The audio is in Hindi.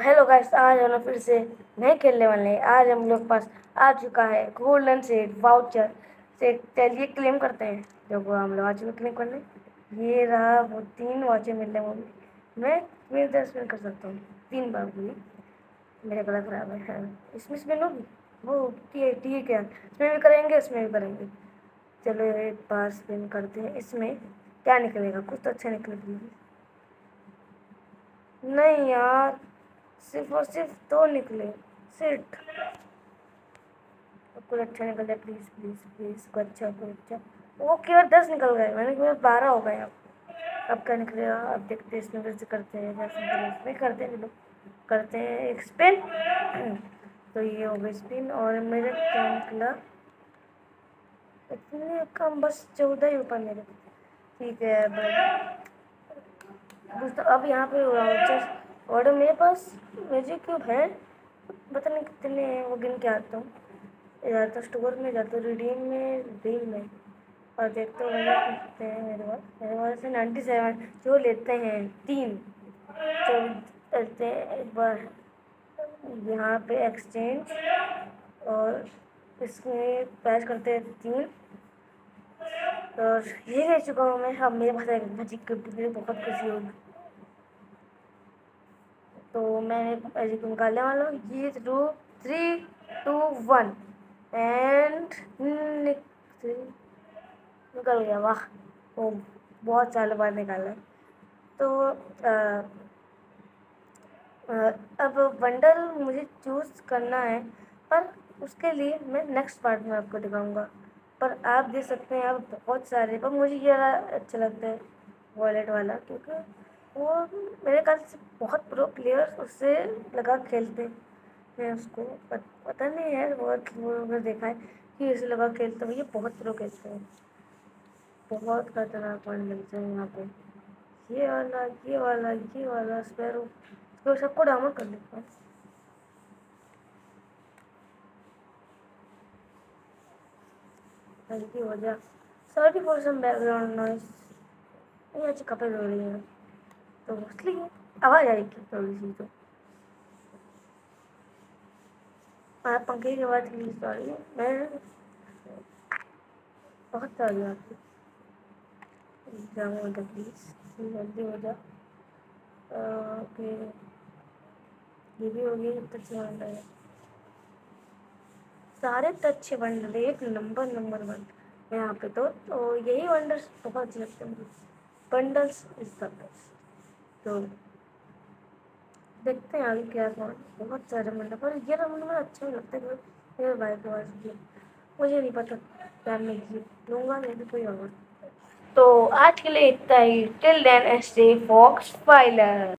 हेलो गाइस, आज हम लोग फिर से नहीं खेलने वाले हैं। आज हम लोग पास आ चुका है गोल्डन सेट वाउचर से चलिए क्लेम करते हैं। देखो हम लोग आज में क्लेम करने। ये रहा वो तीन वाचें मिल रहे हैं मैं फिर दस मिनट कर सकता हूँ। तीन बार भी मेरा गला खराब है। हाँ। इसमें स्पिन होगी? वो ठीक है इसमें भी करेंगे, इसमें भी करेंगे। चलो एक बार स्पिन करते हैं। इसमें क्या निकलेगा? कुछ तो अच्छा निकले प्लीज़ नहीं यार। सिर्फ़ और सिर्फ़ दो निकले। सिर्फ़। कुछ अच्छा निकल जाए प्लीज़ प्लीज़ प्लीज़ कुछ अच्छा कुछ अच्छा। वो केवल दस निकल गए, मैंने केवल बारह हो गए अब। अब क्या निकलेगा अब देखते हैं, इसमें कैसे करते हैं जैसे इसमें करते हैं करते हैं एक स्पिन तो ये हो गई स्पिन और मेरे क्या निकला? इतने कम, बस चौदह ही ऊपर मेरे। ठीक है तो अब यहाँ पे वाउचर्स और मेरे पास म्यूज़िक क्यूब है। पता नहीं कितने हैं, वो गिन के आता हूँ। जाता स्टोर में जाता हूँ रिडीम में रिडीम में। और देखते हो कितने हैं, मेरे पास। मेरे पास से नाइन्टी सेवन जो लेते हैं, तीन। जो लेते हैं, एक बार यहाँ पे एक्सचेंज और इसमें पैच करते हैं, तीन। और ये ले चुका हूँ मैं। अब मेरे पास एक मैजिक मुझे बहुत खुशी होगी। तो मैंने निकालने वाला हूँ ये two three two one and निकल गया वाह। वो बहुत सालों बाद निकाला। तो आ, आ, अब बंडल मुझे चूज़ करना है पर उसके लिए मैं नेक्स्ट पार्ट में आपको दिखाऊँगा। पर आप देख सकते हैं आप बहुत सारे पर मुझे ये अच्छा लगता है वॉलेट वाला क्योंकि वो मेरे ख्याल से बहुत प्रो प्लेयर्स उससे लगा खेलते हैं। उसको पता नहीं है बहुत वो देखा है कि उसे लगा खेलते हैं ये बहुत प्रो खेलते हैं। बहुत खतरनाक पॉइंट मिलते हैं यहाँ पे। ये वाला ये वाला ये वाला स्पैरो तो सबको डाउनलोड कर लेता हूँ। हल्की हो जा। Sorry for some background noise ये अच्छी कपड़े धो रही है। तो इसलिए आवाज़ आएगी थोड़ी सी तो। पंखे की आवाज़ लिए सॉरी मैं बहुत सॉरी आपकी। जाऊँ प्लीज़ जल्दी हो जा ओके। ये भी हो बंडल सारे बंडल एक नंबर नंबर वन। यहाँ पे तो तो यही वंडर्स बहुत अच्छे लगते हैं। मुझे बंडल्स इज़ द बेस्ट तो देखते हैं आगे क्या कौन बहुत सारे मंडप और ये तो में अच्छा लगता है मेरे भाई को आज भी। मुझे नहीं पता, क्या मैं लूँगा नहीं तो कोई और। तो आज के लिए इतना ही। टिल देन एस फॉक्स फाइलर